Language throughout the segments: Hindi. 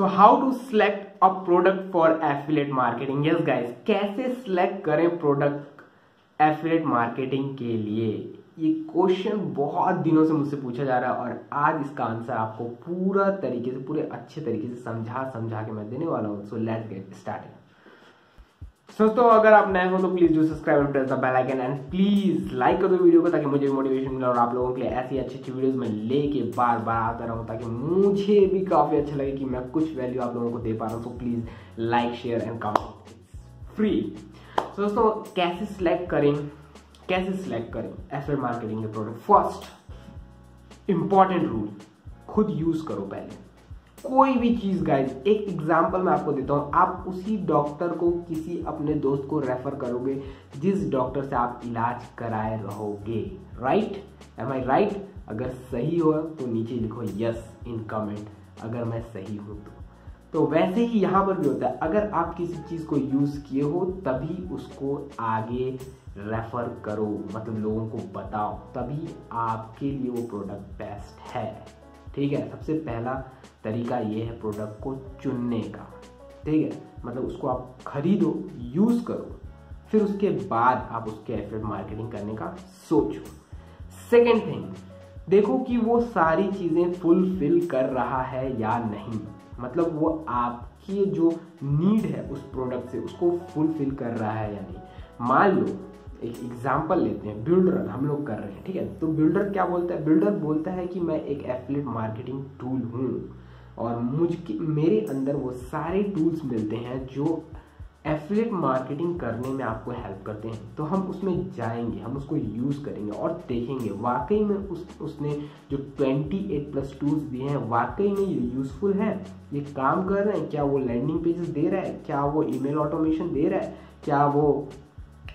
So how to select a product for affiliate marketing yes guys कैसे सिलेक्ट करें प्रोडक्ट एफिलेट मार्केटिंग के लिए? ये क्वेश्चन बहुत दिनों से मुझसे पूछा जा रहा है और आज इसका आंसर आपको पूरा तरीके से, पूरे अच्छे तरीके से समझा समझा के मैं देने वाला हूँ। सो लेट्स गेट स्टार्टेड दोस्तों अगर आप नए हो तो please do subscribe press the bell icon and please like कर दो वीडियो को ताकि मुझे भी मोटिवेशन मिले और आप लोगों के लिए ऐसी अच्छी अच्छी वीडियोस मैं लेके बार बार आता रहूँ ताकि मुझे भी काफ़ी अच्छा लगे कि मैं कुछ वैल्यू आप लोगों को दे पा रहा हूँ। तो please like share and comment free दोस्तों, कैसे सिलेक्ट करें? कैसे सिलेक्ट करें? एफ़ मार्केटिंग के प्रोडक्ट फ़र्स्ट इंपॉर्टेंट रूल खुद यूज़ करो पहले। कोई भी चीज़ गाइज़ एक एग्ज़ाम्पल मैं आपको देता हूँ। आप उसी डॉक्टर को, किसी अपने दोस्त को रेफर करोगे, जिस डॉक्टर से आप इलाज कराए रहोगे। राइट एम आई राइट अगर सही हो तो नीचे लिखो यस इन कमेंट अगर मैं सही हूँ तो। तो वैसे ही यहाँ पर भी होता है। अगर आप किसी चीज़ को यूज़ किए हो, तभी उसको आगे रेफर करो। मतलब लोगों को बताओ। तभी आपके लिए वो प्रोडक्ट बेस्ट है। ठीक है? सबसे पहला तरीका ये है प्रोडक्ट को चुनने का। ठीक है? मतलब उसको आप खरीदो यूज़ करो। फिर उसके बाद आप उसके एफर्ट मार्केटिंग करने का सोचो। सेकेंड थिंग देखो कि वो सारी चीज़ें फुलफिल कर रहा है या नहीं। मतलब वो आपकी जो नीड है उस प्रोडक्ट से, उसको फुलफिल कर रहा है या नहीं। मान लो, एक एग्ज़ाम्पल लेते हैं बिल्डर हम लोग कर रहे हैं, ठीक है? तो बिल्डर क्या बोलता है? बिल्डर बोलता है कि मैं एक एफलेट मार्केटिंग टूल हूँ। और मुझ मेरे अंदर वो सारे टूल्स मिलते हैं जो एफलेट मार्केटिंग करने में आपको हेल्प करते हैं। तो हम उसमें जाएँगे, हम उसको यूज़ करेंगे और देखेंगे। वाकई में उस, उसने जो 28 प्लस टूल्स दिए हैं, वाकई में ये यूज़फुल है? ये काम कर रहे हैं? क्या वो लैंडिंग पेजेस दे रहा है? क्या वो ईमेल ऑटोमेशन दे रहा है? क्या वो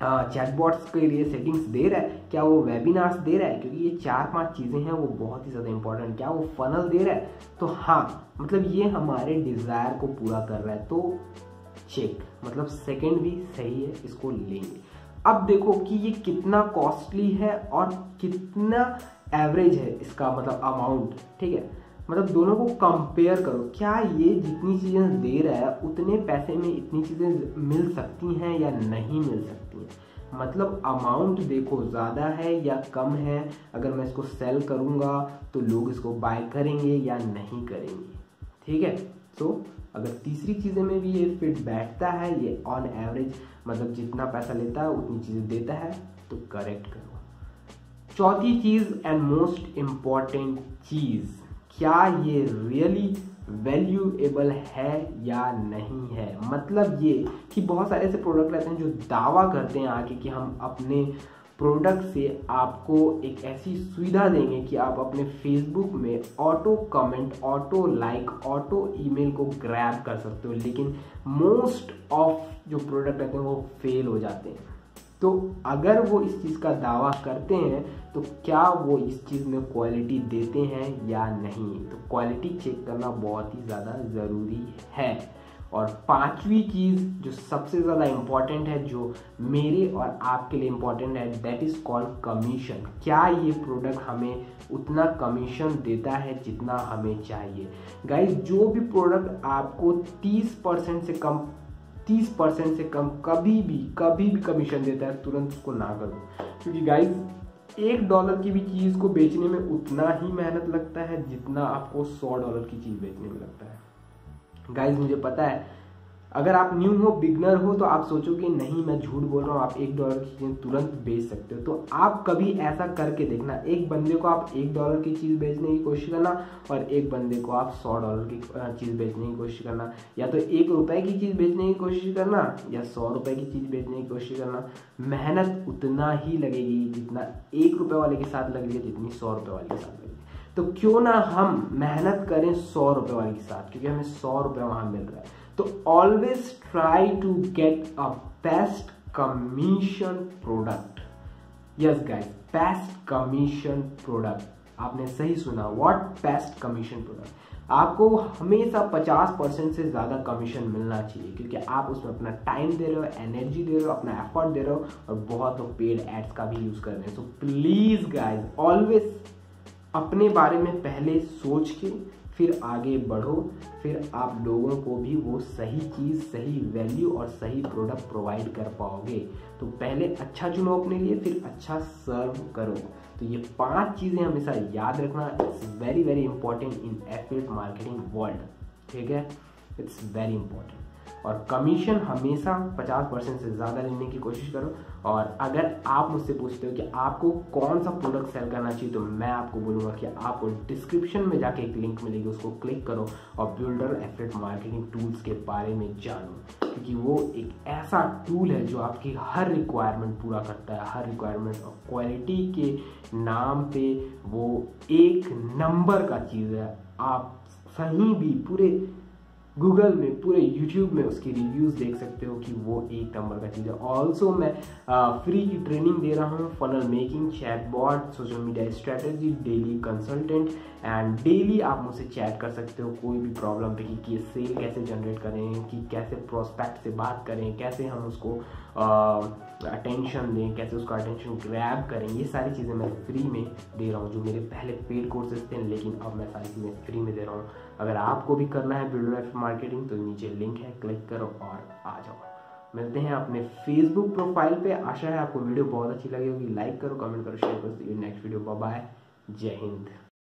चैटबॉट्स के लिए सेटिंग्स दे रहा है, क्या वो वेबिनार्स दे रहा है? क्योंकि ये चार पाँच चीज़ें हैं, वो बहुत ही ज़्यादा इंपॉर्टेंट क्या वो फनल दे रहा है? तो हाँ मतलब ये हमारे डिज़ायर को पूरा कर रहा है तो चेक मतलब सेकेंड भी सही है, इसको लेंगे अब देखो कि ये कितना कॉस्टली है और कितना एवरेज है इसका मतलब अमाउंट ठीक है? मतलब दोनों को कंपेयर करो। क्या ये जितनी चीज़ें दे रहा है, उतने पैसे में इतनी चीज़ें मिल सकती हैं या नहीं मिल सकती हैं? मतलब अमाउंट देखो, ज़्यादा है या कम है? अगर मैं इसको सेल करूँगा तो लोग इसको बाय करेंगे या नहीं करेंगे? ठीक है? तो अगर तीसरी चीज़ें में भी ये फिट बैठता है, ये ऑन एवरेज मतलब जितना पैसा लेता है, उतनी चीज़ें देता है तो करेक्ट करो। चौथी चीज़ एंड मोस्ट इंपॉर्टेंट चीज़। क्या ये रियली वैल्यूएबल है या नहीं है? मतलब ये कि बहुत सारे ऐसे प्रोडक्ट रहते हैं जो दावा करते हैं आगे कि हम अपने प्रोडक्ट से आपको एक ऐसी सुविधा देंगे कि आप अपने फेसबुक में auto comment auto like auto email को ग्रैब कर सकते हो, लेकिन मोस्ट ऑफ़ जो प्रोडक्ट रहते हैं वो फेल हो जाते हैं। तो अगर वो इस चीज़ का दावा करते हैं तो क्या वो इस चीज़ में क्वालिटी देते हैं या नहीं? तो क्वालिटी चेक करना बहुत ही ज़्यादा ज़रूरी है। और पांचवी चीज़ जो सबसे ज़्यादा इंपॉर्टेंट है, जो मेरे और आपके लिए इंपॉर्टेंट है दैट इज़ कॉल्ड कमीशन क्या ये प्रोडक्ट हमें उतना कमीशन देता है जितना हमें चाहिए? गाइज़ जो भी प्रोडक्ट आपको 30 परसेंट से कम तीस परसेंट से कम कभी भी कभी भी कमीशन देता है, तुरंत उसको ना करो। क्योंकि गाइज़ एक डॉलर की भी चीज़ को बेचने में उतना ही मेहनत लगता है जितना आपको सौ डॉलर की चीज़ बेचने में लगता है। गाइज़ मुझे पता है अगर आप न्यू हो बिगनर हो तो आप सोचो कि नहीं, मैं झूठ बोल रहा हूँ, आप एक डॉलर की चीज़ तुरंत बेच सकते हो। तो आप कभी ऐसा करके देखना, एक बंदे को आप एक डॉलर की चीज़ बेचने की कोशिश करना और एक बंदे को आप सौ डॉलर की चीज़ बेचने की कोशिश करना। या तो एक रुपए की चीज़ बेचने की कोशिश करना या सौ रुपए की चीज़ बेचने की कोशिश करना। मेहनत उतना ही लगेगी जितना एक रुपये वाले के साथ लगेगी, जितनी सौ रुपये वाले के साथ लगेगी। तो क्यों ना हम मेहनत करें सौ रुपये वाले के साथ? क्योंकि हमें सौ रुपये वहाँ मिल रहा है। तो always try to get a best commission product yes guys best commission product आपने सही सुना व्हाट बेस्ट कमीशन प्रोडक्ट आपको हमेशा 50 परसेंट से ज़्यादा कमीशन मिलना चाहिए, क्योंकि आप उसमें अपना टाइम दे रहे हो एनर्जी दे रहे हो, अपना एफर्ट दे रहे हो और बहुत लोग पेड एड्स का भी यूज़ कर रहे हैं। सो प्लीज़ गाइज़ ऑलवेज अपने बारे में पहले सोच के फिर आगे बढ़ो। फिर आप लोगों को भी वो सही चीज़, सही वैल्यू और सही प्रोडक्ट प्रोवाइड कर पाओगे। तो पहले अच्छा चुनो अपने लिए, फिर अच्छा सर्व करो। तो ये पाँच चीज़ें हमेशा याद रखना। It's very very important in affiliate marketing world ठीक है? इट्स वेरी इंपॉर्टेंट और कमीशन हमेशा 50 परसेंट से ज़्यादा लेने की कोशिश करो। और अगर आप मुझसे पूछते हो कि आपको कौन सा प्रोडक्ट सेल करना चाहिए तो मैं आपको बोलूँगा कि आपको डिस्क्रिप्शन में जाके एक लिंक मिलेगी, उसको क्लिक करो और बिल्डर एफेक्ट मार्केटिंग टूल्स के बारे में जानो। क्योंकि वो एक ऐसा टूल है जो आपकी हर रिक्वायरमेंट पूरा करता है। हर रिक्वायरमेंट और क्वालिटी के नाम पे वो एक नंबर का चीज़ है। आप कहीं भी पूरे गूगल में पूरे यूट्यूब में उसकी रिव्यूज़ देख सकते हो कि वो एक नंबर का चीज़ है। ऑल्सो मैं फ्री की ट्रेनिंग दे रहा हूँ funnel making chat bot social media strategy daily consultant and daily आप मुझसे चैट कर सकते हो कोई भी प्रॉब्लम पे कि, कि सेल कैसे जनरेट करें कि कैसे प्रोस्पेक्ट से बात करें कैसे हम उसको अटेंशन दें कैसे उसका अटेंशन ग्रैब करें ये सारी चीज़ें मैं फ्री में दे रहा हूँ जो मेरे पहले पेड कोर्सेज थे लेकिन अब मैं सारी चीज़ें फ्री में दे रहा हूँ। अगर आपको भी करना है बिल्डर एफ़ मार्केटिंग तो नीचे लिंक है क्लिक करो और आ जाओ। मिलते हैं अपने फेसबुक प्रोफ़ाइल पे। आशा है आपको वीडियो बहुत अच्छी लगी होगी। लाइक करो कमेंट करो शेयर करो। नेक्स्ट वीडियो बाय जय हिंद।